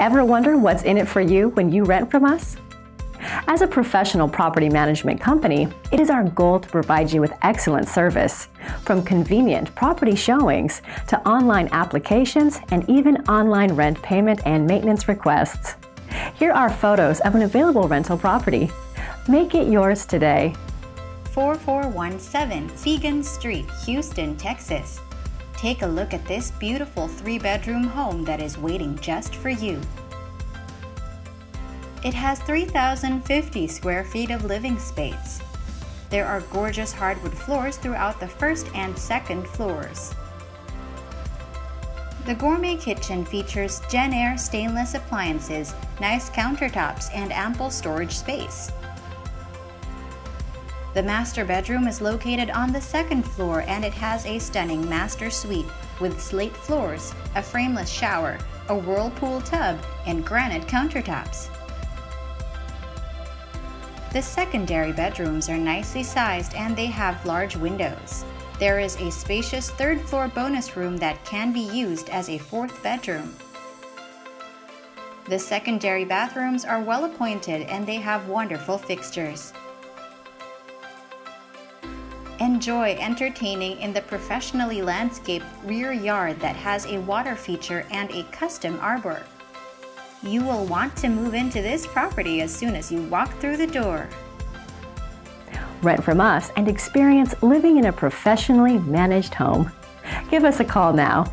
Ever wonder what's in it for you when you rent from us? As a professional property management company, it is our goal to provide you with excellent service, from convenient property showings to online applications and even online rent payment and maintenance requests. Here are photos of an available rental property. Make it yours today. 4417 Feagan Street, Houston, Texas. Take a look at this beautiful three bedroom home that is waiting just for you. It has 3,050 square feet of living space. There are gorgeous hardwood floors throughout the first and second floors. The gourmet kitchen features Jenn-Air stainless appliances, nice countertops, and ample storage space. The master bedroom is located on the second floor and it has a stunning master suite with slate floors, a frameless shower, a whirlpool tub, and granite countertops. The secondary bedrooms are nicely sized and they have large windows. There is a spacious third floor bonus room that can be used as a fourth bedroom. The secondary bathrooms are well appointed and they have wonderful fixtures. Enjoy entertaining in the professionally landscaped rear yard that has a water feature and a custom arbor. You will want to move into this property as soon as you walk through the door. Rent from us and experience living in a professionally managed home. Give us a call now